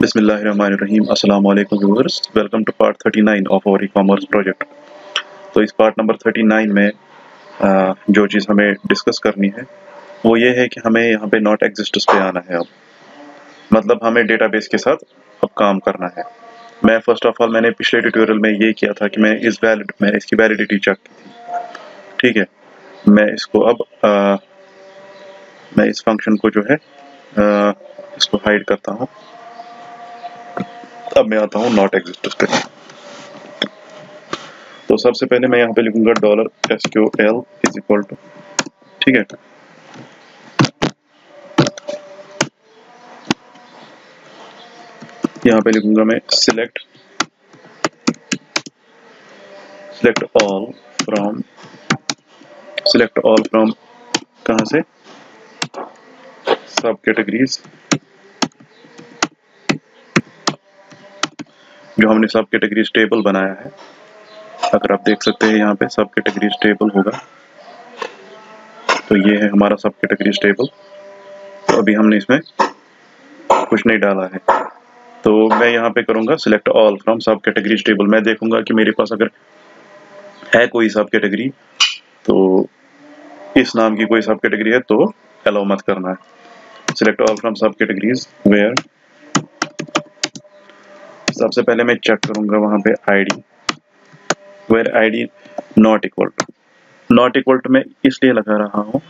बिस्मिल्लाहिर्रहमानिर्रहीम। अस्सलाम वालेकुम viewers. Welcome to part 39 of our ecommerce project तो इस पार्ट नंबर 39 में जो चीज़ हमें डिस्कस करनी है वो ये है कि हमें यहाँ पे नॉट एग्जिस्टस पे आना है अब। मतलब हमें डेटाबेस के साथ अब काम करना है। मैं फ़र्स्ट ऑफ़ ऑल मैंने पिछले ट्यूटोरियल में ये किया था कि मैं इस वैलिड मैंने इसकी वैलिडिटी चेक की थी। ठीक है? मैं इसको अब आ, मैं इस फ़ंक्शन को जो है आ, इसको हाइड करता हूँ। अब मैं आता हूँ नॉट एग्जिस्ट पे। तो सबसे पहले मैं यहाँ पे लिखूँगा dollar S Q L is equal to ठीक है? यहाँ पे लिखूँगा मैं select select all from select all from कहाँ से? सब कैटेगरीज जो हमने सब कैटेगरीज टेबल बनाया है। अगर आप देख सकते हैं यहाँ पे सब कैटेगरीज टेबल होगा। तो ये है हमारा सब कैटेगरीज टेबल तो अभी हमने इसमें कुछ नहीं डाला है। तो मैं यहाँ पे करूँगा select all from subcategories table मैं देखूँगा कि मेरे पास अगर है कोई सब कैटेगरी तो इस नाम की कोई सब कैटेगरी है तो अलाउ मत करना। है select all from subcategories where सबसे पहले मैं चेक करूँगा वहाँ पे ID where ID not equal to not equal to मैं इसलिए लगा रहा हूँ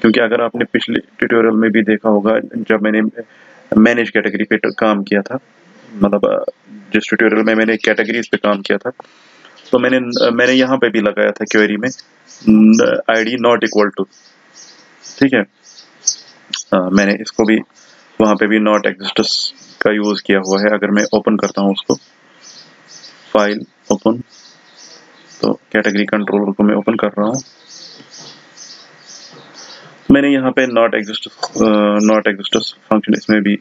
क्योंकि अगर आपने पिछले ट्यूटोरियल में भी देखा होगा जब मैंने मैनेज कैटेगरी पे काम किया था मतलब जिस ट्यूटोरियल में मैंने कैटेगरीज पे काम किया था तो मैंने मैंने यहाँ पे भी लगाया था क्वेरी में आईडी नॉट इक्वल टू ठीक है? आ, मैंने इसको भी वहाँ पे भी नॉट एग्जिस्टस का यूज़ किया हुआ है। अगर मैं ओपन करता हूँ उसको फ़ाइल ओपन तो कैटेगरी कंट्रोलर को मैं ओपन कर रहा हूँ। मैंने यहाँ पे not exist not exists function इसमें भी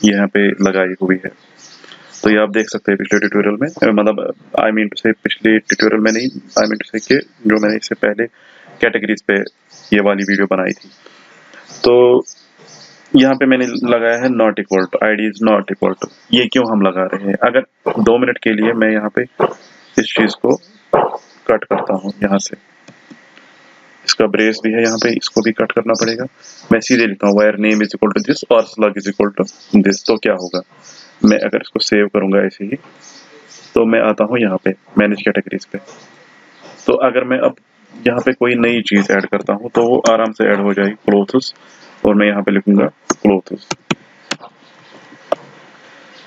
यहाँ पे लगाई हुई है। तो ये आप देख सकते हैं पिछले ट्यूटोरियल में। मतलब आई मीन टू से पिछले ट्यूटोरियल में नहीं आई मीन टू से कि जो मैंने इससे पहले कैटेगरीज पे ये वाली वीडियो बनाई थी। तो यहाँ पे मैंने लगाया है not equal to I D is not equal to ये क्यों हम लगा रहे हैं? अगर दो मिनट के लिए मैं यहाँ पे इस चीज़ को कट करता हूँ यहाँ से। इसका ब्रेस भी है यहाँ पे, इसको भी कट करना पड़ेगा। मैं सीधे लिखता हूँ where name is equal to this और slug is equal to this तो क्या होगा? मैं अगर इसको सेव करूँगा ऐसे ही तो मैं आता हूँ यहाँ पे मैनेज कैटेगरीज पे। तो अगर मैं अब यहाँ पे कोई नई चीज़ ऐड करता हूँ तो वो आराम से ऐड हो जाएगी क्लोथ्स और मैं यहाँ पे लिखूँगा क्लोथ्स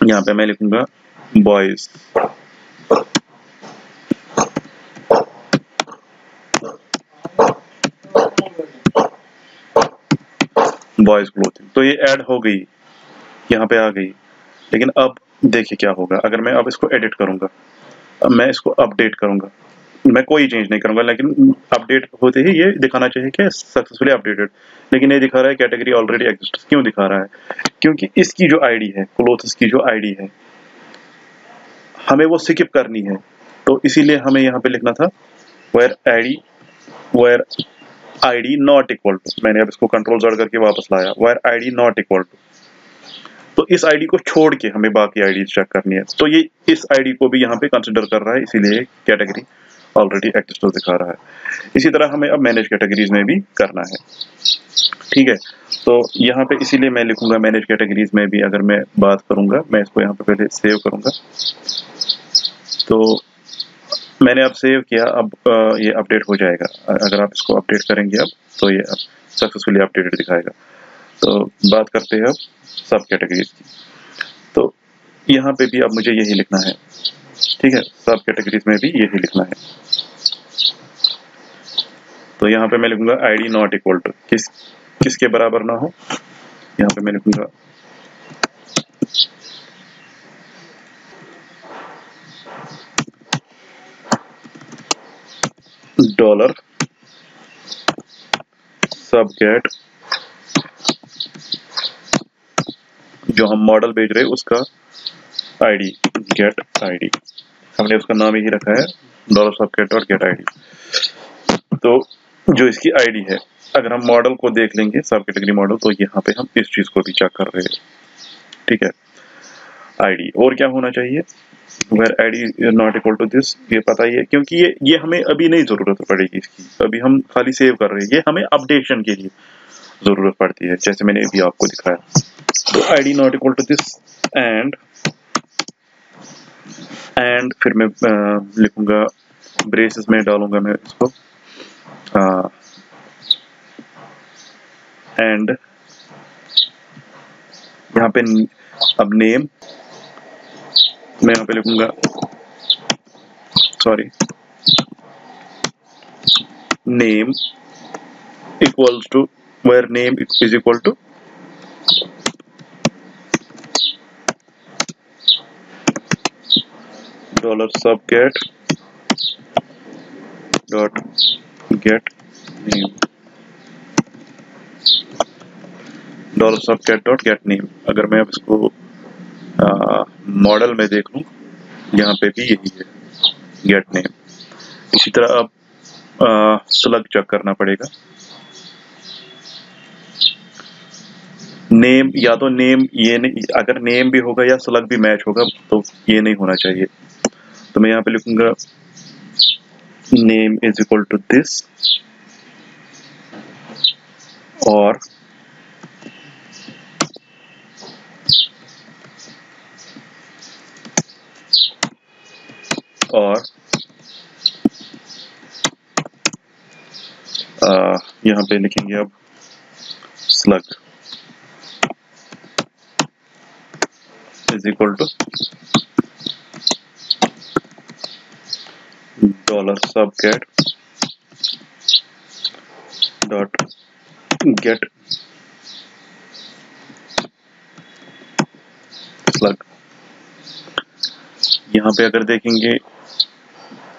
यहाँ पे मैं लिखूँगा बॉयज़ बॉयज़ क्लोथिंग तो ये ऐड हो गई. यहाँ पे आ गई. लेकिन अब देखिए क्या होगा. अगर मैं अब इसको एडिट करूँगा मैं इसको अपडेट करूँगा. मैं कोई चेंज नहीं करूँगा, लेकिन अपडेट होते ही ये दिखाना चाहिए कि सक्सेसफुली अपडेटेड लेकिन ये दिखा रहा है कैटेगरी ऑलरेडी एग्जिस्ट क्यों दिखा रहा है? क्योंकि इसकी जो आईडी है क्लोथ्स की जो आईडी है, हमें वो स्किप करनी है। तो इसीलिए हमें यहाँ पे लिखना था where ID where ID not equal to मैंने अब इसको कंट्रोल जोड़ करके वापस लाया where ID not equal to तो इस आईडी को छोड़ के हमें बाकी आईडी चेक करनी है। तो ये इस आईडी को भी यहाँ पे कंसिडर कर रहा है, इसीलिए कैटेगरी ऑलरेडी एक्टिव दिखा रहा है। इसी तरह हमें अब मैनेज कैटेगरीज में भी करना है। ठीक है? तो यहाँ पे इसीलिए मैं लिखूँगा मैनेज कैटेगरीज में भी अगर मैं बात करूँगा, मैं इसको यहाँ पे पहले सेव करूँगा। तो मैंने अब सेव किया, अब ये अपडेट हो जाएगा। अगर आप इसको अपडेट करेंगे अब तो ये अब सक्सेसफुली अपडेटेड दिखाएगा। तो बात करते हैं अब सब कैटेगरीज की। तो यहाँ पे भी अब मुझे यही लिखना है। ठीक है सब कैटेगरीज में भी यही लिखना है। तो यहाँ पे मैं लिखूँगा आईडी नॉट इक्वल टू किस, किसके बराबर ना हो, यहाँ पे मैं लिखूँगा। डॉलर सब गेट जो हम मॉडल भेज रहे हैं, उसका आईडी गेट आईडी हमने उसका नाम यही रखा है डॉलर सब गेट और गेट आईडी तो जो इसकी आईडी है, अगर हम मॉडल को देख लेंगे सब कैटेगरी मॉडल तो यहाँ पे हम इस चीज़ को भी चेक कर रहे हैं। ठीक है? आईडी और क्या होना चाहिए? Where ID is not equal to this ये पता ही है, क्योंकि ये ये हमें अभी नहीं ज़रूरत पड़ेगी इसकी। अभी हम खाली सेव कर रहे हैं। ये हमें अपडेशन के लिए ज़रूरत पड़ती है, जैसे मैंने अभी आपको दिखाया। तो ID not equal to this and and फिर मैं लिखूँगा ब्रेसेस में डालूँगा मैं इसको। एंड यहाँ पे अब नेम मैं यहाँ पे लिखूँगा sorry name equals to where name is equal to dollar sub get dot get name. Dollar sub get dot get name अगर मैं अब इसको मॉडल में देख लूँ, यहाँ पे भी यही है गेट नेम इसी तरह अब स्लग चेक करना पड़ेगा। नेम या तो नेम ये नहीं, अगर नेम भी होगा या स्लग भी मैच होगा तो ये नहीं होना चाहिए। तो मैं यहाँ पे लिखूँगा name is equal to this और और यहाँ पे लिखेंगे अब slug is equal to sub get dot get slug यहाँ पे अगर देखेंगे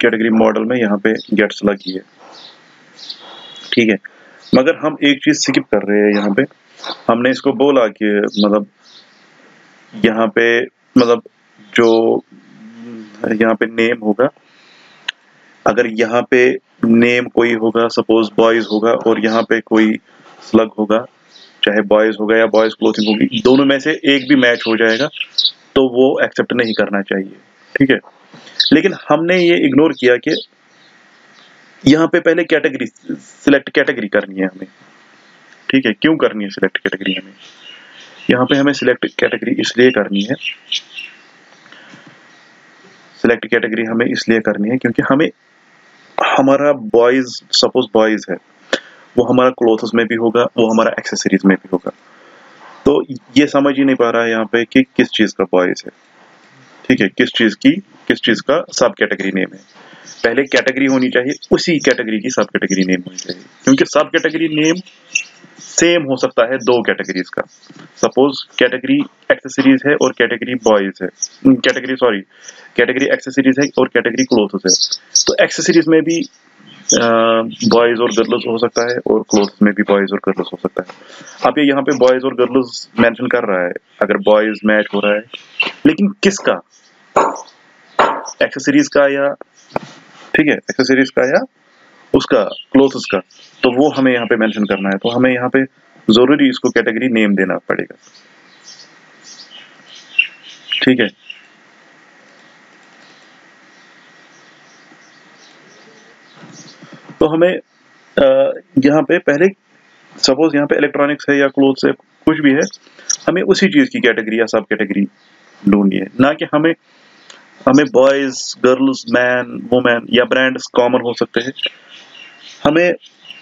कैटेगरी मॉडल में यहाँ पे गेट स्लग ही। है ठीक है? मगर हम एक चीज़ स्किप कर रहे हैं यहाँ पे। हमने इसको बोला कि मतलब यहाँ पे मतलब जो यहाँ पे नेम होगा अगर यहाँ पे नेम कोई होगा सपोज़ बॉयज़ होगा और यहाँ पे कोई स्लग होगा, चाहे बॉयज़ होगा या बॉयज़ क्लोथिंग होगी, दोनों में से एक भी मैच हो जाएगा तो वो एक्सेप्ट नहीं करना चाहिए, ठीक है? लेकिन हमने ये इग्नोर किया कि यहाँ पे पहले कैटेगरी सिलेक्ट कैटेगरी करनी है हमें, ठीक है? क्यों करनी है सिलेक्ट कैटेगरी हमें? यहाँ पे हमें सिलेक्ट कैटेगरी इसलिए करनी है सिलेक्ट कैटेगरी हमें इसलिए करनी है क्योंकि हमें हमारा बॉयज़ सपोज़ बॉयज़ है, वो हमारा क्लोथ्स में भी होगा, वो हमारा एक्सेसरीज में भी होगा। तो ये समझ ही नहीं पा रहा है यहाँ पे कि किस चीज़ का बॉयज़ है। ठीक है, किस चीज़ की, किस चीज़ का सब कैटेगरी नेम है। पहले कैटेगरी होनी चाहिए, उसी कैटेगरी की सब कैटेगरी नेम होनी चाहिए। क्योंकि सब कैटेगरी नेम सेम हो सकता है दो कैटेगरीज का। सपोज़ कैटेगरी एक्सेसरीज है और कैटेगरी बॉयज़ है। कैटेगरी सॉरी कैटेगरी एक्सेसरीज है और कैटेगरी क्लोथ्स है। तो एक्सेसरीज में भी बॉयज़ और गर्ल्स हो सकता है और क्लोथ्स में भी बॉयज़ और गर्ल्स हो सकता है। अब ये यहाँ पे बॉयज़ और गर्ल्स मेंशन कर रहा है, अगर बॉयज़ मैच हो रहा है। लेकिन किसका? एक्सेसरीज का या, ठीक है एक्सेसरीज का या उसका क्लोथ्स का तो वो हमें यहाँ पे मेंशन करना है। तो हमें यहाँ पे ज़रूरी इसको कैटेगरी नेम देना पड़ेगा। ठीक है? तो हमें यहाँ पे पहले सपोज़ यहाँ पे इलेक्ट्रॉनिक्स है या क्लोथ्स है, कुछ भी है, हमें उसी चीज़ की कैटेगरी या सब कैटेगरी ढूंढनी है। ना कि हमें हमें बॉयज़ गर्ल्स मैन वुमेन या ब्रांड्स कॉमन हो सकते हैं। हमें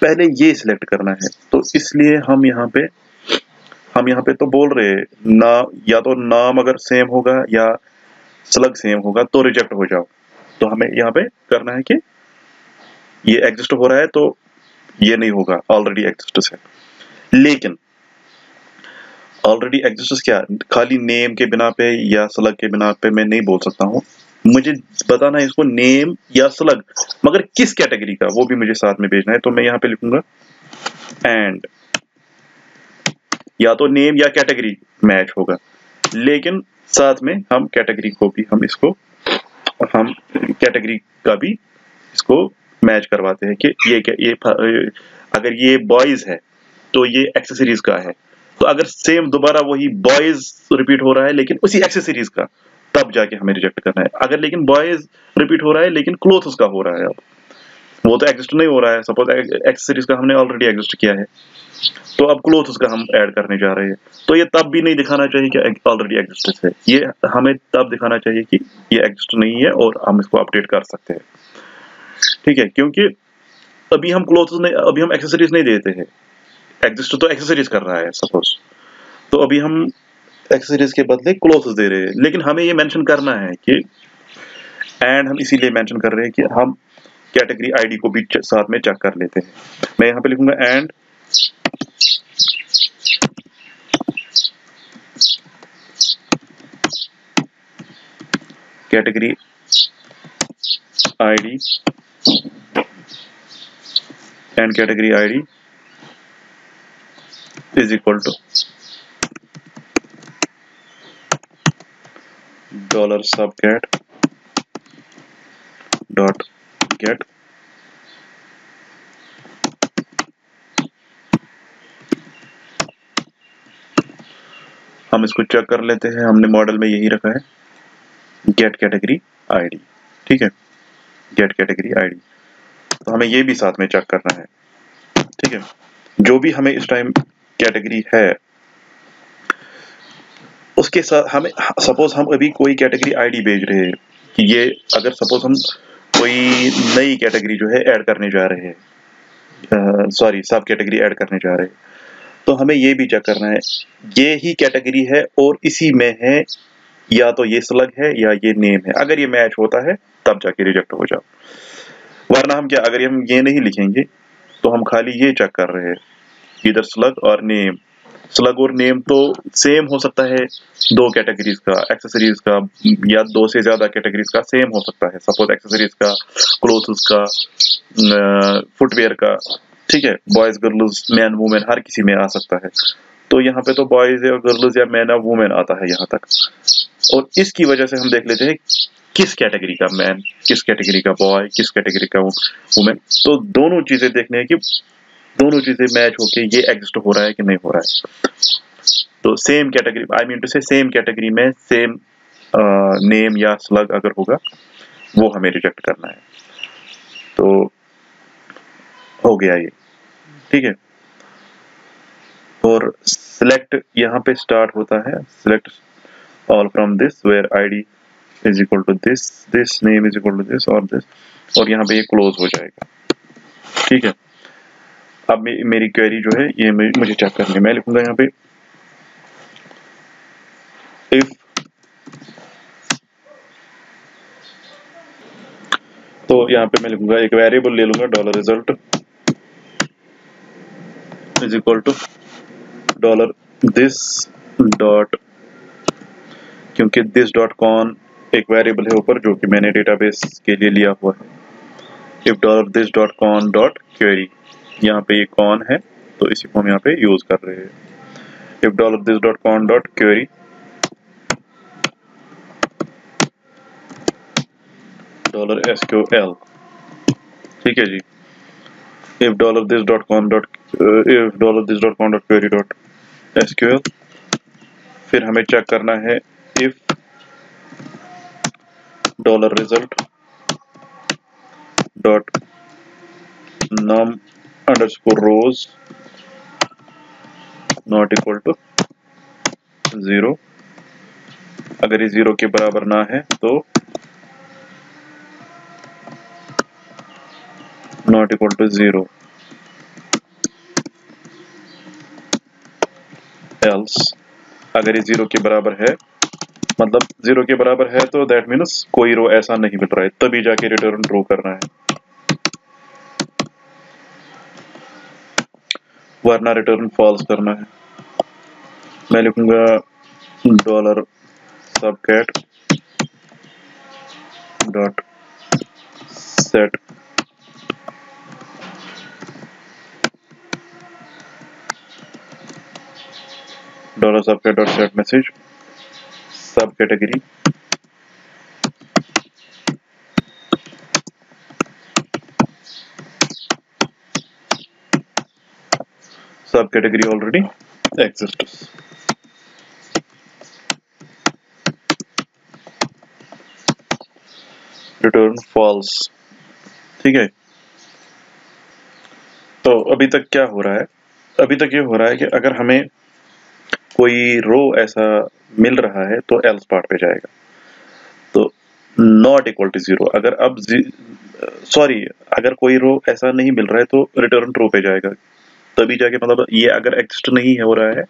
पहले ये सिलेक्ट करना है। तो इसलिए हम यहाँ पे, हम यहाँ पे तो बोल रहे ना, या तो नाम अगर सेम होगा या स्लग सेम होगा तो रिजेक्ट हो जाओ। तो हमें यहाँ पे करना है कि ये एग्जिस्ट हो रहा है तो ये नहीं होगा। ऑलरेडी एग्जिस्ट है। लेकिन ऑलरेडी एग्जिस्ट क्या? खाली नेम के बिना पे या स्लग के बिना पे मैं नहीं बोल सकता हूँ। मुझे बताना है इसको नेम या स्लग मगर किस कैटेगरी का, वो भी मुझे साथ में भेजना है तो मैं यहाँ पे लिखूँगा एंड या तो नेम या कैटेगरी मैच होगा, लेकिन साथ में हम कैटेगरी को भी, हम इसको, हम कैटेगरी का भी इसको मैच करवाते हैं कि ये क्या, ये अगर ये बॉयज़ है तो ये एक्सेसरीज का है। तो अगर सेम दोबारा वही बॉयज़ रिपीट हो रहा है, लेकिन उसी एक्सेसरीज का तब जाके हमें रिजेक्ट करना है। अगर लेकिन बॉयज़ रिपीट हो रहा है, लेकिन क्लोथ का हो रहा है अब। वो तो एग्जिस्ट नहीं हो रहा है। सपोज़ एक्सेसरीज का हमने ऑलरेडी एग्जिस्ट किया है। तो अब क्लोथ उसका हम ऐड करने जा रहे हैं। तो ये तब भी नहीं दिखाना चाहिए कि ऑलरेडी एग्जिस्ट है। ये हमें तब दिखाना चाहिए कि ये एग्जिस्ट नहीं है और हम इसको अपडेट कर सकते हैं। ठीक है? क्योंकि अभी हम क्लोथ नहीं, अभी हम एक्सेसरीज नहीं देते हैं। एग्जिस्ट तो एक्सेसरीज कर रहा है सपोज़ तो अभी हम एक्सेसरीज के बदले क्लोथ दे रहे हैं। लेकिन हमें ये मेंशन करना है कि एंड हम इसीलिए मेंशन कर रहे हैं कि हम कैटेगरी आईडी को भी साथ में चेक कर लेते हैं। मैं यहाँ पे लिखूँगा and category id and category id is equal to dollar subcat dot get. हम इसको चेक कर लेते हैं। हमने मॉडल में यही रखा है। गेट कैटेगरी आईडी ठीक है? गेट कैटेगरी आईडी तो हमें ये भी साथ में चेक करना है। ठीक है? जो भी हमें इस टाइम कैटेगरी है उसके साथ हमें सपोज़ हम अभी कोई कैटेगरी आईडी भेज रहे हैं, कि ये अगर सपोज़ हम कोई नई कैटेगरी जो है ऐड करने जा रहे हैं सॉरी सब कैटेगरी ऐड करने जा रहे हैं तो हमें ये भी चेक करना है, ये ही कैटेगरी है और इसी में है, या तो ये स्लग है या ये नेम है। अगर ये मैच होता है, तब जाके रिजेक्ट हो जाओ। वरना हम क्या, अगर हम ये नहीं लिखेंगे तो हम खाली ये चेक कर रहे हैं, इधर स्लग और नेम स्लग और नेम तो सेम हो सकता है दो कैटेगरीज का एक्सेसरीज का, या दो से ज़्यादा कैटेगरीज का सेम हो सकता है। सपोज़ एक्सेसरीज का क्लोथ्स का फुटवेयर का, ठीक है? बॉयज़ गर्ल्स मैन वुमेन हर किसी में आ सकता है। तो यहाँ पे तो बॉयज़ या गर्ल्स या मैन या वुमेन आता है यहाँ तक। और इसकी वजह से हम देख लेते हैं किस कैटेगरी का मैन किस कैटेगरी का बॉय किस कैटेगरी का वुमेन तो दोनों चीज़ें देखने हैं कि दोनों चीज़ें मैच होके ये एग्जिस्ट हो रहा है कि नहीं हो रहा है? तो same category I mean two से सेम कैटेगरी में सेम नेम या स्लग अगर होगा, वो हमें रिजेक्ट करना है। तो हो गया ये। ठीक है? और सिलेक्ट यहाँ पे स्टार्ट होता है। Select all from this where id is equal to this this name is equal to this or this और यहाँ पे ये क्लोज हो जाएगा। ठीक है? अब मे, मेरी क्वेरी जो है ये मुझे चेक करनी मैं लिखूँगा यहाँ पे इफ़ तो यहाँ पे मैं लिखूँगा एक वेरिएबल ले लूँगा dollar result is equal to dollar this dot क्योंकि दिस डॉट कॉन एक वेरिएबल है ऊपर जो कि मैंने डेटाबेस के लिए लिया हुआ है। If dollar this dot con dot query यहाँ पे ये कॉन है? तो इसी को हम यहाँ पे यूज़ कर रहे हैं। If dollar this dot con dot query dollar S Q L ठीक है जी। If dollar this dot con dot if dollar this dot con dot query dot S Q L फिर हमें चेक करना है if dollar result dot num underscore rows not equal to zero. अगर ये zero के बराबर ना है तो not equal to zero else अगर ये ज़ीरो के बराबर है मतलब ज़ीरो के बराबर है तो दैट मीन्स कोई रो ऐसा नहीं मिल रहा है। तभी जाके रिटर्न ड्रॉ करना है। वरना रिटर्न फॉल्स करना है। मैं लिखूँगा dollar sub cat dot set dollar sub cat dot set message subcategory subcategory already? Exists. Return false. ठीक है। तो अभी तक क्या हो रहा है? अभी तक ये हो रहा है कि अगर हमें कोई रो ऐसा मिल रहा है तो एल्स पार्ट पे जाएगा। तो नॉट इक्वल टू ज़ीरो अगर अब सॉरी अगर कोई रो ऐसा नहीं मिल रहा है तो रिटर्न ट्रू पे जाएगा। तभी जाके मतलब ये अगर एग्जिस्ट नहीं हो रहा है,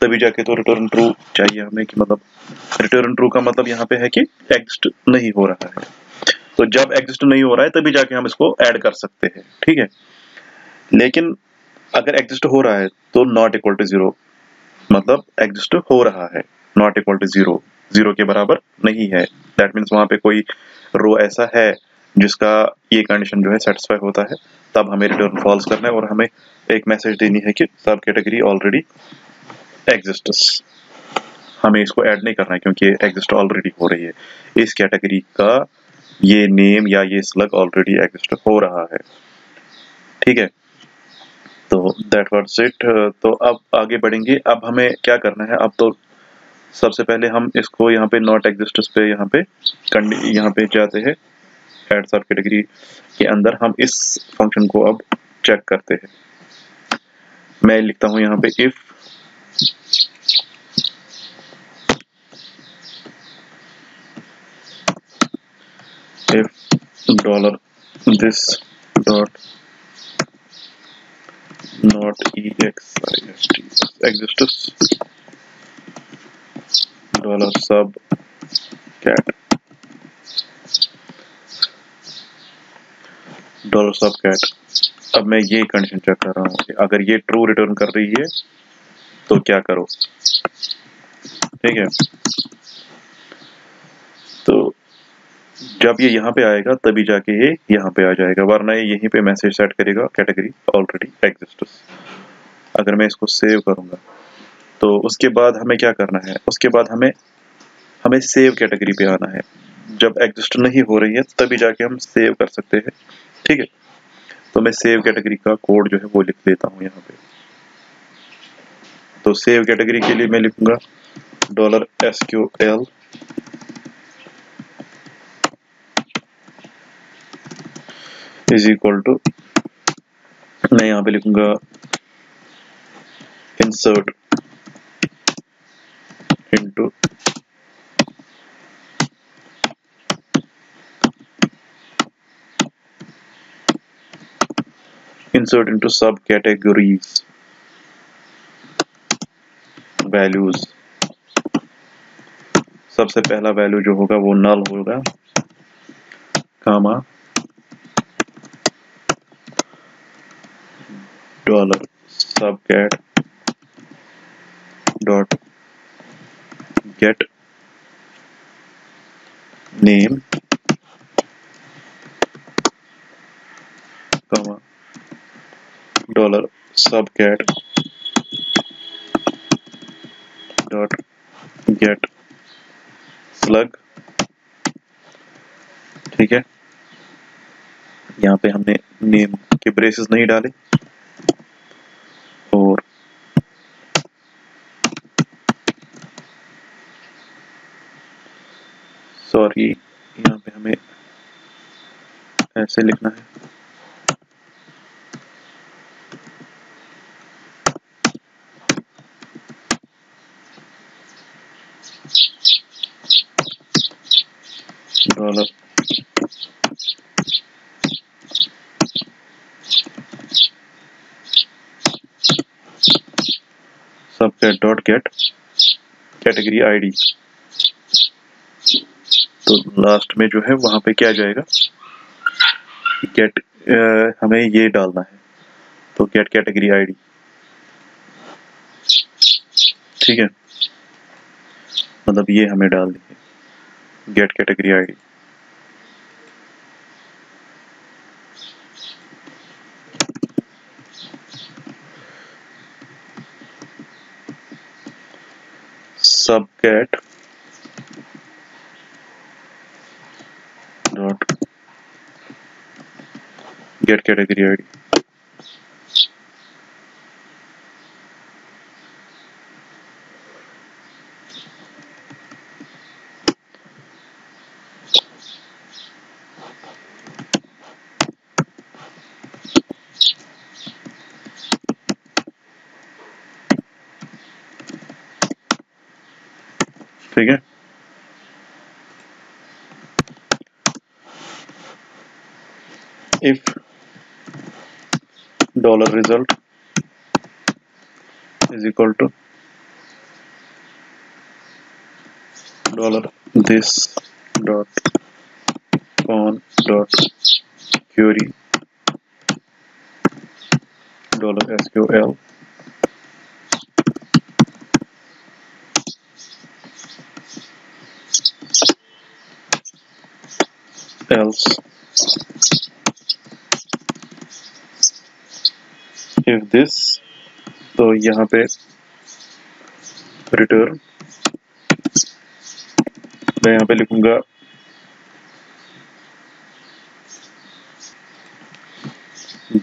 तभी जाके तो रिटर्न ट्रू चाहिए हमें कि मतलब रिटर्न ट्रू का मतलब यहाँ पे है कि एग्जिस्ट नहीं हो रहा है। तो जब एग्जिस्ट नहीं हो रहा है, तभी जाके हम इसको ऐड कर सकते हैं, ठीक है? लेकिन अगर एग्जिस्ट हो रहा है तो नॉट इक्वल टू ज़ीरो मतलब एग्जिस्ट हो रहा है not equal to zero zero के बराबर नहीं है। दैट मीन्स वहाँ पे कोई रो ऐसा है जिसका ये कंडीशन जो है सेटिस्फाई होता है। तब हमें रिटर्न फॉल्स करना है और हमें एक मैसेज देनी है कि सब कैटेगरी ऑलरेडी एग्जिस्टस हमें इसको ऐड नहीं करना है क्योंकि एग्जिस्ट ऑलरेडी हो रही है। इस कैटेगरी का ये नेम या ये स्लग ऑलरेडी एग्जिस्ट हो रहा है। ठीक है? तो दैट वाज इट तो अब आगे बढ़ेंगे। अब हमें क्या करना है? अब तो सबसे पहले हम इसको यहाँ पे नॉट एग्जिस्टस पे यहाँ पे यहाँ पे जाते हैं। एड्स ऑफ़ कैटेगरी के अंदर हम इस फ़ंक्शन को अब चेक करते हैं। मैं लिखता हूँ यहाँ पे if if dollar this dot not E X exist dollar sub cat dollar sub cat. अब मैं ये कंडीशन चेक कर रहा हूँ अगर ये ट्रू रिटर्न कर रही है तो क्या करो? ठीक है? तो जब ये यहाँ पे आएगा, तभी जाके ये यहाँ पे आ जाएगा, वरना ये यहीं पे मैसेज सेट करेगा कैटेगरी ऑलरेडी एग्जिस्ट अगर मैं इसको सेव करूँगा तो उसके बाद हमें क्या करना है? उसके बाद हमें हमें सेव कैटेगरी पे आना है। जब एग्जिस्ट नहीं हो रही है, तभी जाके हम सेव कर सकते हैं। ठीक है? तो मैं सेव कैटेगरी का कोड जो है वो लिख देता हूँ यहाँ पे। तो सेव कैटेगरी के लिए मैं लिखूँगा dollar S Q L is equal to मैं यहाँ पे लिखूँगा insert into insert into subcategories. Values. सबसे पहला वैल्यू जो होगा वो नल होगा comma dollar sub cat dot get name comma dollar sub cat dot get slug ठीक है? यहाँ पे हमने नेम के ब्रेसेस नहीं डाले। और सॉरी यहाँ पे हमें ऐसे लिखना है dollar sub cat dot get category ID तो लास्ट में जो है, वहाँ पे क्या जाएगा? गेट हमें ये डालना है। तो गेट कैटेगरी आईडी ठीक है? मतलब ये हमें डाल दी get category id subcat dot get category id if dollar result is equal to dollar this dot on dot query dollar sql else if this. तो यहाँ पे रिटर्न मैं यहाँ पे लिखूँगा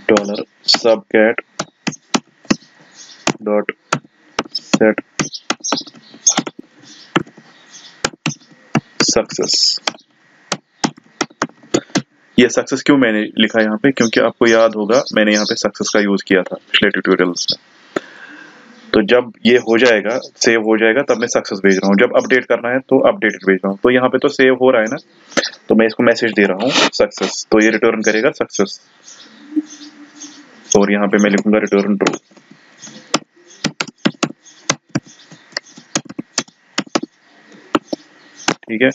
dollar sub cat dot set success ये success क्यों मैंने लिखा यहाँ पे? क्योंकि आपको याद होगा, मैंने यहाँ पे सक्सेस का यूज़ किया था पिछले ट्यूटोरियल्स में। तो जब ये हो जाएगा सेव हो जाएगा, तब मैं सक्सेस भेज रहा हूँ। जब अपडेट करना है तो अपडेटेड भेज रहा हूँ। तो यहाँ पे तो सेव हो रहा है ना? तो मैं इसको मैसेज दे रहा हूँ सक्सेस तो ये रिटर्न करेगा सक्सेस और यहाँ पे मैं लिखूँगा रिटर्न ट्रू ठीक है?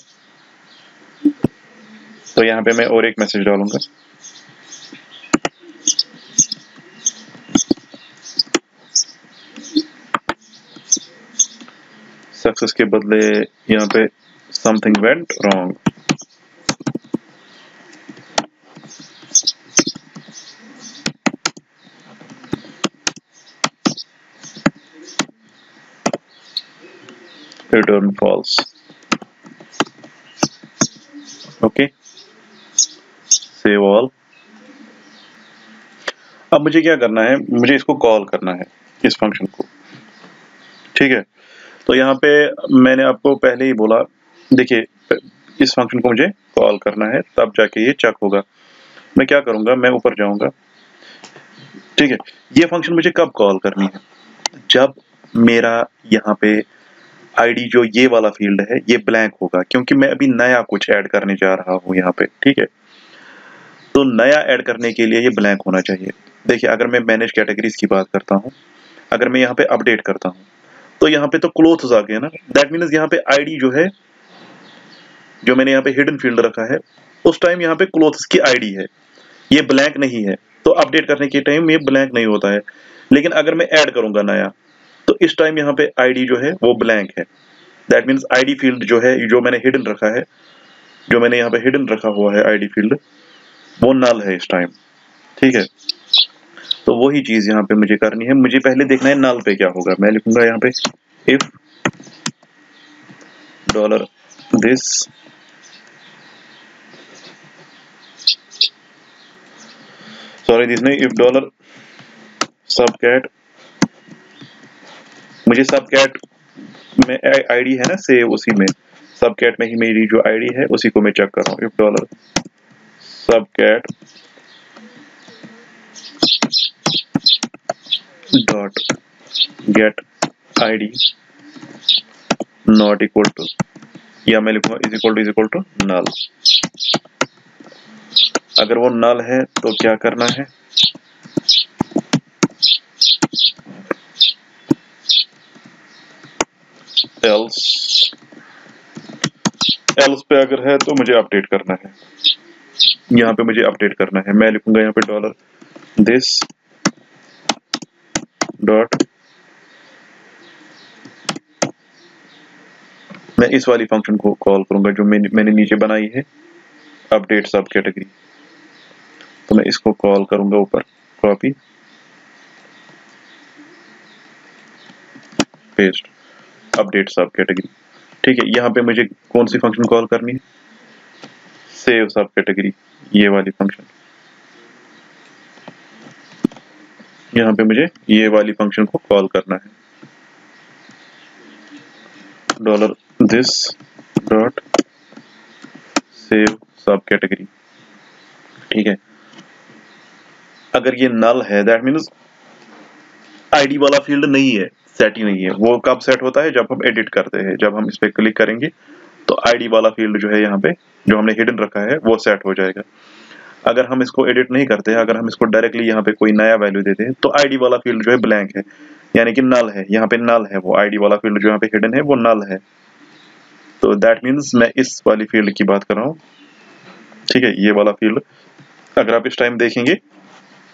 तो यहाँ पे मैं और एक मैसेज डालूँगा। सक्सेस के बदले यहाँ पे something went wrong return false save all अब मुझे क्या करना है? मुझे इसको कॉल करना है, इस फ़ंक्शन को। ठीक है? तो यहाँ पे मैंने आपको पहले ही बोला, देखिए, इस फ़ंक्शन को मुझे कॉल करना है, तब जाके ये चेक होगा। मैं क्या करूँगा? मैं ऊपर जाऊँगा। ठीक है? ये फ़ंक्शन मुझे कब कॉल करनी है? जब मेरा यहाँ पे आईडी जो ये वाला फ़ील्ड है, ये ब्लैंक होगा, क्योंकि मैं अभी नया कुछ ऐड करने जा रहा हूँ यहाँ पे। ठीक है? तो नया ऐड करने के लिए ये ब्लैंक होना चाहिए। देखिए, अगर मैं मैनेज कैटेगरीज की बात करता हूँ, अगर मैं यहाँ पे अपडेट करता हूँ तो यहाँ पे तो क्लोथ्स आ गए ना। दैट मीन्स यहाँ पे आईडी जो है, जो मैंने यहाँ पे हिडन फ़ील्ड रखा है, उस टाइम यहाँ पे क्लोथ्स की आईडी है। ये ब्लैंक नहीं है। तो अपडेट करने के टाइम ये ब्लैंक नहीं होता है। लेकिन अगर मैं ऐड करूँगा नया तो इस टाइम यहाँ पे आईडी जो है, वो ब्लैंक है। दैट मीन्स आईडी फ़ील्ड जो है, जो मैंने हिडन रखा है, जो मैंने यहाँ पे हिडन रखा हुआ है आईडी फ़ील्ड वो नल है इस टाइम ठीक है? तो वही चीज़ यहाँ पे मुझे करनी है। मुझे पहले देखना है नल पे क्या होगा। मैं लिखूँगा यहाँ पे if dollar this sorry this नहीं इफ़ डॉलर सब कैट मुझे सब कैट में आईडी है ना सेव उसी में। सब कैट में ही मेरी जो आईडी है, उसी को मैं चेक कर रहा हूँ। If dollar sub cat dot get id not equal to, या मैं लिखूँगा is equal to, is equal to null. अगर वो नल है तो क्या करना है? Else else पे अगर है तो मुझे अपडेट करना है। यहाँ पे मुझे अपडेट करना है। मैं लिखूँगा यहाँ पे डॉलर दिस डॉट मैं इस वाली फ़ंक्शन को कॉल करूँगा जो मैंने मैंने नीचे बनाई है। अपडेट सब कैटेगरी तो मैं इसको कॉल करूँगा ऊपर। Copy paste update sub category ठीक है, यहाँ पे मुझे कौन सी फ़ंक्शन कॉल करनी है? सेव सब कैटेगरी ये वाली फ़ंक्शन यहाँ पे मुझे ये वाली फ़ंक्शन को कॉल करना है। Dollar this dot save sub category ठीक है। अगर ये नल है दैट मीन्स आईडी वाला फ़ील्ड नहीं है सेट ही नहीं है। वो कब सेट होता है? जब हम एडिट करते हैं, जब हम इस पर क्लिक करेंगे आईडी वाला फ़ील्ड जो है यहाँ पे, जो हमने हिडन रखा है, वो सेट हो जाएगा। अगर हम इसको एडिट नहीं करते हैं अगर हम इसको डायरेक्टली यहाँ पे कोई नया वैल्यू देते हैं तो आईडी वाला फ़ील्ड जो है ब्लैंक है। यानी कि नल है, यहाँ पे नल है वो। आईडी वाला फ़ील्ड जो यहाँ पे हिडन है, वो नल है। तो दैट मीन्स मैं इस वाली फ़ील्ड की बात कर रहा हूँ। ठीक है, ये वाला फ़ील्ड अगर आप इस टाइम देखेंगे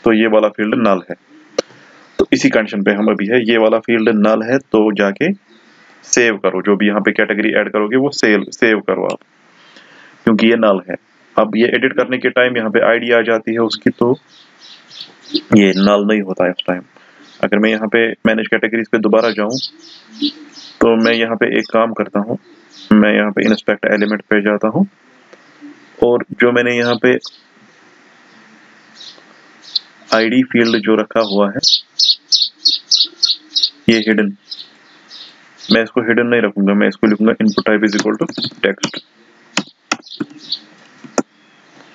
तो ये वाला फ़ील्ड नल है। तो इसी कंडीशन पे हम अभी है, ये वाला फ़ील्ड नल है तो जाके सेव करो, जो भी यहाँ पे कैटेगरी ऐड करोगे, वो सेव सेव करो आप। क्योंकि ये नल है। अब ये एडिट करने के टाइम यहाँ पे आईडी आ जाती है उसकी तो ये नल नहीं होता है उस टाइम अगर मैं यहाँ पे मैनेज कैटेगरीज पे दोबारा जाऊँ तो मैं यहाँ पे एक काम करता हूँ। मैं यहाँ पे इंस्पेक्ट एलिमेंट पे जाता हूँ, और जो मैंने यहाँ पे आईडी फ़ील्ड जो रखा हुआ है, ये हिडन मैं इसको हिडन नहीं रखूँगा, मैं इसको लिखूँगा input type is equal to text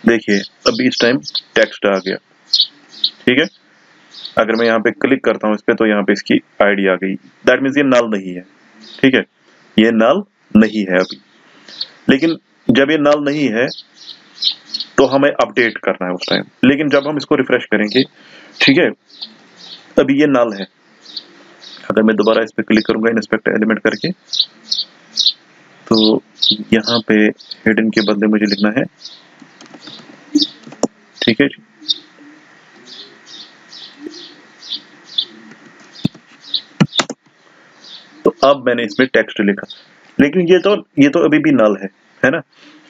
देखिए, अभी इस टाइम टेक्स्ट आ गया। ठीक है? अगर मैं यहाँ पे क्लिक करता हूँ इस पर तो यहाँ पे इसकी आईडी आ गई। दैट मीन्स ये नल नहीं है। ठीक है? ये नल नहीं है अभी। लेकिन जब ये नल नहीं है तो हमें अपडेट करना है उस टाइम लेकिन जब हम इसको रिफ्रेश करेंगे, ठीक है? अभी ये नल है। अगर मैं दोबारा इस पर क्लिक करूँगा इंस्पेक्ट एलिमेंट करके तो यहाँ पे हिडन के बदले मुझे लिखना है। ठीक है? जी तो अब मैंने इसमें टेक्स्ट लिखा। लेकिन ये तो ये तो अभी भी नल है है ना?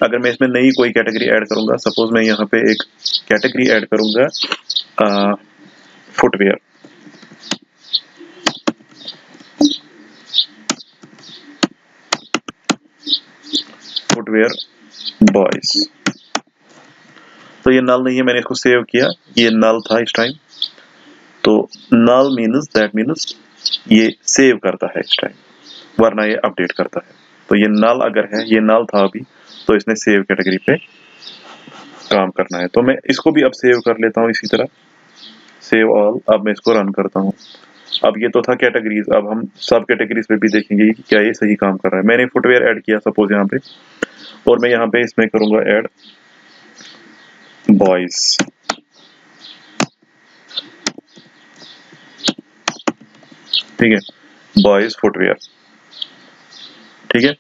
अगर मैं इसमें नई कोई कैटेगरी ऐड करूँगा सपोज़ मैं यहाँ पे एक कैटेगरी ऐड करूँगा फुटवेयर फुटवेयर बॉयज़ तो ये नल नहीं है, मैंने इसको सेव किया। ये नल था इस टाइम तो नल मीनस दैट मीनस ये सेव करता है इस टाइम वरना ये अपडेट करता है। तो ये नल अगर है, ये नल था अभी तो इसने सेव कैटेगरी पे काम करना है। तो मैं इसको भी अब सेव कर लेता हूँ इसी तरह। सेव ऑल अब मैं इसको रन करता हूँ। अब ये तो था कैटेगरीज अब हम सब कैटेगरीज पे भी देखेंगे कि क्या ये सही काम कर रहा है। मैंने फुटवेयर ऐड किया सपोज़ यहाँ पे, और मैं यहाँ पे इसमें करूँगा ऐड बॉयज़ ठीक है? बॉयज़ फुटवेयर ठीक है?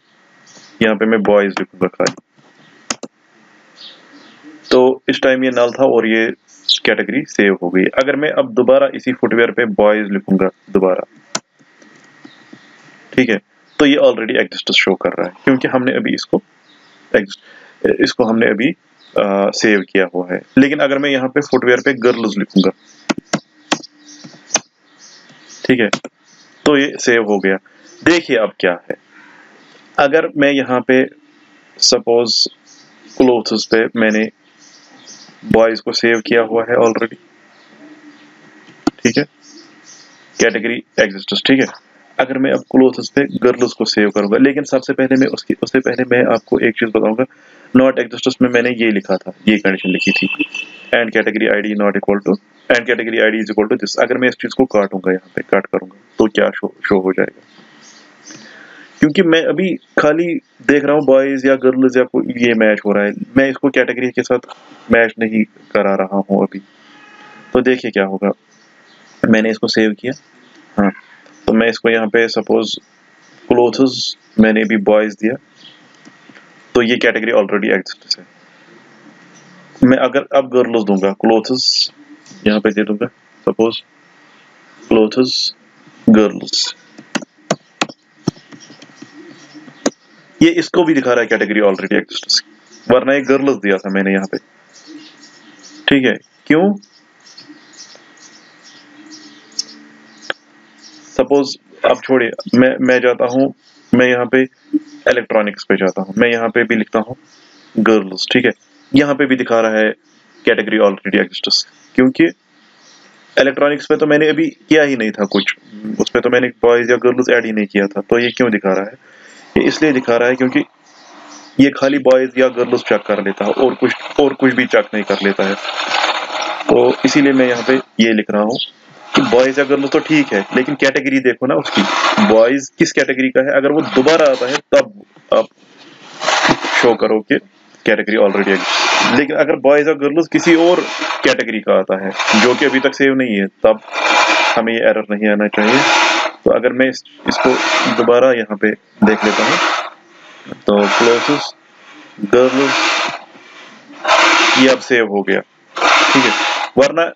यहाँ पे मैं बॉयज़ लिखूँगा खाली। तो इस टाइम ये नल था और ये कैटेगरी सेव हो गई। अगर मैं अब दोबारा इसी फुटवेयर पे बॉयज़ लिखूँगा दोबारा। ठीक है? तो ये ऑलरेडी एग्जिस्ट शो कर रहा है क्योंकि हमने अभी इसको इसको हमने अभी आ, सेव किया हुआ है। लेकिन अगर मैं यहाँ पे फुटवेयर पे गर्ल्स लिखूँगा ठीक है? तो ये सेव हो गया। देखिए अब क्या है। अगर मैं यहाँ पे सपोज़ क्लोथ्स पे मैंने बॉयज़ को सेव किया हुआ है ऑलरेडी ठीक है? कैटेगरी एग्जिस्टर्स ठीक है? अगर मैं अब क्लोथ्स पे गर्ल्स को सेव करूँगा, लेकिन सबसे पहले मैं उसकी, उससे पहले मैं आपको एक चीज़ बताऊँगा। नॉट एग्जिस्टर्स में मैंने ये लिखा था, ये कंडीशन लिखी थी। And category ID not equal to and category ID is equal to this अगर मैं इस चीज़ को काटूँगा, यहाँ पे काट करूँगा तो क्या शो शो हो जाएगा? क्योंकि मैं अभी खाली देख रहा हूँ बॉयज़ या गर्ल्स या ये मैच हो रहा है। मैं इसको कैटेगरी के साथ मैच नहीं करा रहा हूँ अभी। तो देखिए क्या होगा। मैंने इसको सेव किया। हाँ। तो मैं इसको यहाँ पे सपोज़ क्लोथ्स मैंने भी बॉयज़ दिया। तो ये कैटेगरी ऑलरेडी एग्जिस्ट है। मैं अगर, अब गर्ल्स दूँगा। क्लोथ्स यहाँ पे दे दूँगा। सपोज़ क्लोथ्स गर्ल्स ये इसको भी दिखा रहा है कैटेगरी ऑलरेडी एग्जिस्ट वरना एक गर्ल्स दिया था मैंने यहाँ पे। ठीक है? क्यों? सपोज़ अब छोड़िए, मैं मैं जाता हूँ, मैं यहाँ पे इलेक्ट्रॉनिक्स पे जाता हूँ। मैं यहाँ पे भी लिखता हूँ गर्ल्स ठीक है? यहाँ पे भी दिखा रहा है कैटेगरी ऑलरेडी एग्जिस्ट क्योंकि इलेक्ट्रॉनिक्स पे तो मैंने अभी किया ही नहीं था कुछ। उस पर तो मैंने बॉयज़ या गर्ल्स ऐड ही नहीं किया था। तो ये क्यों दिखा रहा है? ये इसलिए दिखा रहा है क्योंकि ये खाली बॉयज़ या गर्ल्स चेक कर लेता है और कुछ और कुछ भी चेक नहीं कर लेता है। तो इसीलिए मैं यहाँ पे ये लिख रहा हूँ कि बॉयज़ या गर्ल्स तो ठीक है, लेकिन कैटेगरी देखो ना उसकी। बॉयज़ किस कैटेगरी का है? अगर वो दोबारा आता है, तब आप शो करो कि कैटेगरी ऑलरेडी है लेकिन अगर बॉयज़ और गर्ल्स किसी और कैटेगरी का आता है, जो कि अभी तक सेव नहीं है, तब हमें ये एरर नहीं आना चाहिए। तो अगर मैं इस, इसको दोबारा यहाँ पे देख लेता हूँ तो क्लोजेस गर्ल्स ये अब सेव हो गया। ठीक है? वरना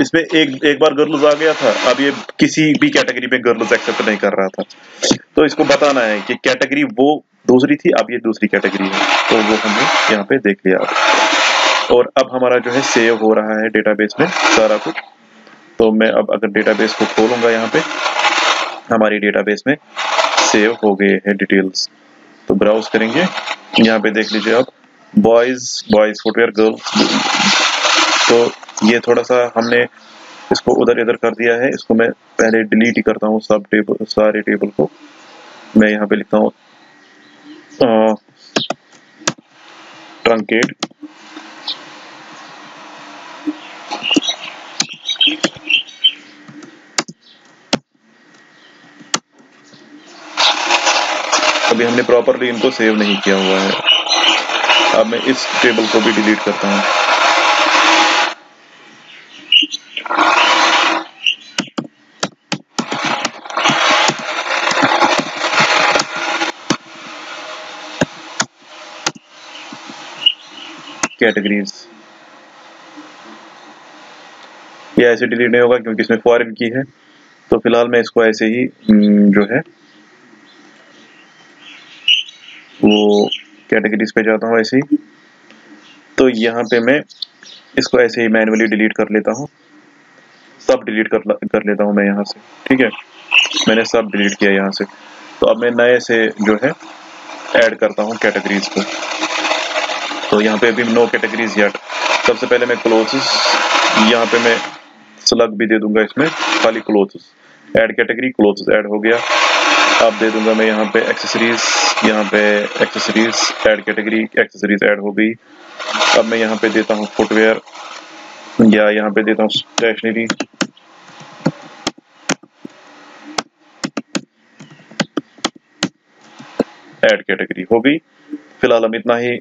इसमें एक एक बार गर्ल्स आ गया था अब ये किसी भी कैटेगरी में गर्ल्स एक्सेप्ट नहीं कर रहा था। तो इसको बताना है कि कैटेगरी वो दूसरी थी अब ये दूसरी कैटेगरी है। तो वो हमने यहाँ पे देख लिया। और अब हमारा जो है सेव हो रहा है डेटाबेस में सारा कुछ। तो मैं अब अगर डेटाबेस को खोलूँगा यहाँ पे, हमारी डेटाबेस में सेव हो गए हैं डिटेल्स तो ब्राउज करेंगे। यहाँ पे देख लीजिए आप बॉयज़ बॉयज़ फुटवेयर गर्ल्स तो ये थोड़ा सा हमने इसको उधर इधर कर दिया है। इसको मैं पहले डिलीट ही करता हूँ सब टेबल सारे टेबल को। मैं यहाँ पे लिखता हूँ ट्रंकेट अभी हमने प्रॉपरली इनको सेव नहीं किया हुआ है। अब मैं इस टेबल को भी डिलीट करता हूँ। कैटेगरीज ये ऐसे डिलीट नहीं होगा क्योंकि इसमें फॉरन की है। तो फ़िलहाल मैं इसको ऐसे ही हम्म, जो है वो कैटेगरीज पे जाता हूँ ऐसे ही। तो यहाँ पे मैं इसको ऐसे ही मैनुअली डिलीट कर लेता हूँ। सब डिलीट कर कर लेता हूँ मैं यहाँ से, ठीक है? मैंने सब डिलीट किया यहाँ से। तो अब मैं नए से जो है ऐड करता हूँ कैटेगरीज को। तो यहाँ पे अभी नो कैटेगरीज येट सबसे पहले मैं क्लोथ्स यहाँ पे मैं स्लग भी दे दूँगा इसमें, खाली clothes add category clothes add हो गया। अब दे दूँगा मैं यहाँ पे एक्सेसरीज यहाँ पे accessories add category accessories add हो गई। अब मैं यहाँ पे देता हूँ फुटवेयर या यहाँ पे देता हूँ स्टेशनरी ऐड कैटेगरी हो गई। फ़िलहाल हम इतना ही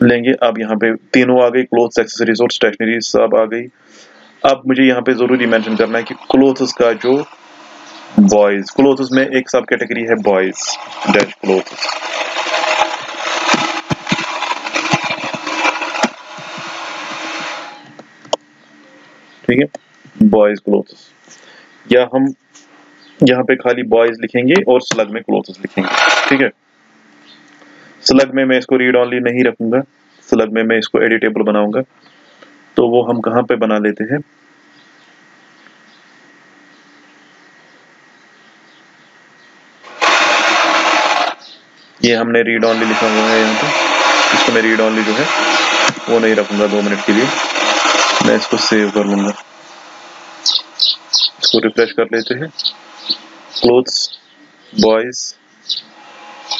लेंगे। अब यहाँ पे तीनों आ गई क्लोथ्स एक्सेसरीज और स्टेशनरी सब आ गई। अब मुझे यहाँ पे ज़रूरी मेंशन करना है कि क्लोथ्स का जो बॉयज़ क्लोथ्स में एक सब कैटेगरी है बॉयज़ डैश क्लोथ्स ठीक है? बॉयज़ क्लोथ्स या हम यहाँ पे खाली बॉयज़ लिखेंगे और स्लग में क्लोथ्स लिखेंगे. ठीक है? स्लग में मैं इसको रीड ऑनली नहीं रखूँगा. स्लग में मैं इसको एडिटेबल बनाऊँगा. तो वो हम कहाँ पे बना लेते हैं? ये हमने रीड ऑनली लिखा हुआ है यहाँ पे। इसको मैं रीड ऑनली जो है, वो नहीं रखूँगा दो मिनट के लिए। मैं इसको सेव कर लूँगा। इसको रिफ्रेश कर लेते हैं। क्लोथ्स बॉयज़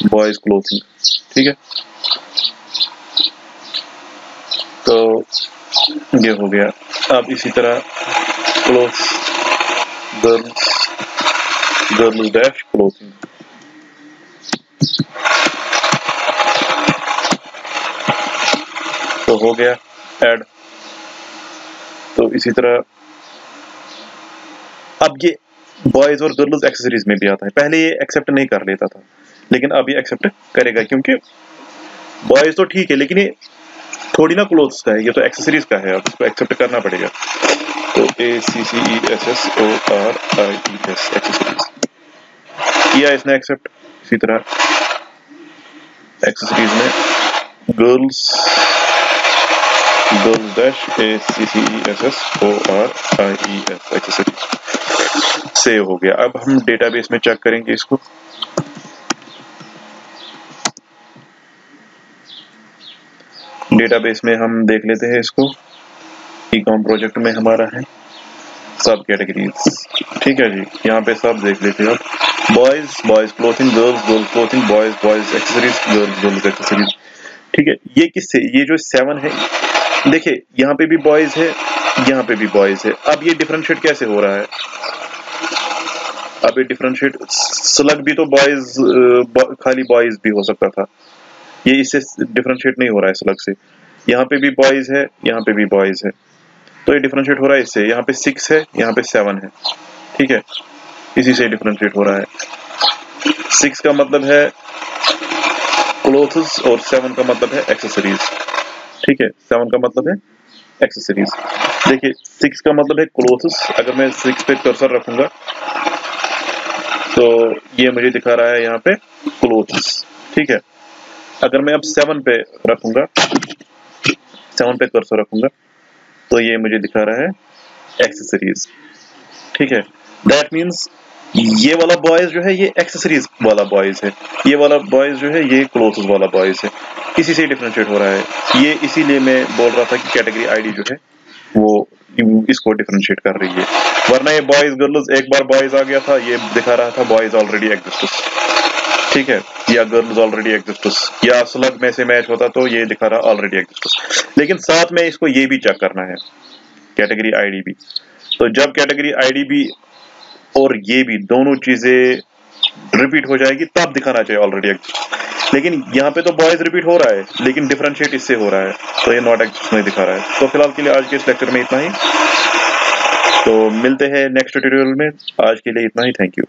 बॉयज़ क्लोथिंग ठीक है? तो ये हो गया। अब इसी तरह clothes girls girls dash clothing तो हो गया ऐड। तो इसी तरह अब ये बॉयज़ और गर्ल्स एक्सेसरीज में भी आता है। पहले ये एक्सेप्ट नहीं कर लेता था, लेकिन अब ये एक्सेप्ट करेगा क्योंकि बॉयज़ तो ठीक है, लेकिन ये थोड़ी ना क्लोथ्स का है, ये तो एक्सेसरीज का है, अब इसको एक्सेप्ट करना पड़ेगा। तो A C C E S S O R I E S accessories किया इसने एक्सेप्ट इसी तरह एक्सेसरीज में girls girls dash A C C E S S O R I E S accessories save हो गया। अब हम डेटाबेस में चेक करेंगे इसको। डेटाबेस में हम देख लेते हैं इसको ई कॉम प्रोजेक्ट में हमारा है। सब कैटेगरीज ठीक है जी, यहाँ पे सब देख लेते हैं boys boys clothing girls girls clothing boys boys accessories girls girls accessories ठीक है, ये किससे, ये जो सेवन है देखिए, यहाँ पे भी बॉयज़ है, यहाँ पे भी बॉयज़ है। अब ये डिफ्रेंशिएट कैसे हो रहा है? अब ये डिफ्रेंशिएट स्लग भी तो बॉयज़ खाली बॉयज़ भी हो सकता था। ये इससे डिफ्रेंशिएट नहीं हो रहा है स्लग से। यहाँ पे भी बॉयज़ है, यहाँ पे भी बॉयज़ है। तो ये डिफ्रेंशिएट हो रहा है इससे। यहाँ पे सिक्स है, यहाँ पे सेवन है। ठीक है? इसी से डिफ्रेंशिएट हो रहा है। सिक्स का मतलब है क्लोथ्स और सेवन का मतलब है एक्सेसरीज ठीक है? सेवन का मतलब है एक्सेसरीज देखिए सिक्स का मतलब है क्लोथ्स अगर मैं सिक्स पे कर्सर रखूँगा तो ये मुझे दिखा रहा है यहाँ पे क्लोथ्स ठीक है? अगर मैं अब सेवन पे रखूँगा सेवन पे कर्सर रखूँगा तो ये मुझे दिखा रहा है एक्सेसरीज ठीक है? दैट मीन्स ये वाला बॉयज़ जो है, ये एक्सेसरीज वाला बॉयज़ है. ये वाला बॉयज़ जो है, ये क्लोथ्स वाला बॉयज़ है. इसी से डिफ्रेंशिएट हो रहा है। ये इसीलिए मैं बोल रहा था कि कैटेगरी आईडी जो है, वो इसको डिफ्रेंशिएट कर रही है। वरना ये बॉयज़ गर्ल्स एक बार बॉयज़ आ गया था, ये दिखा रहा था बॉयज़ ऑलरेडी एग्जिस्ट ठीक है? या गर्ल्स ऑलरेडी एग्जिस्ट या स्लग में से मैच होता तो ये दिखा रहा ऑलरेडी एग्जिस्ट लेकिन साथ में इसको ये भी चेक करना है कैटेगरी आईडी भी। तो जब कैटेगरी आईडी भी और ये भी दोनों चीज़ें रिपीट हो जाएगी, तब दिखाना चाहिए ऑलरेडी एग्जिस्ट लेकिन यहाँ पे तो बॉयज़ रिपीट हो रहा है, लेकिन डिफरेंशिएट इससे हो रहा है। तो ये नॉट एक्ट नहीं दिखा रहा है। तो फ़िलहाल के लिए आज के इस लेक्चर में इतना ही। तो मिलते हैं नेक्स्ट ट्यूटोरियल में। आज के लिए इतना ही। Thank you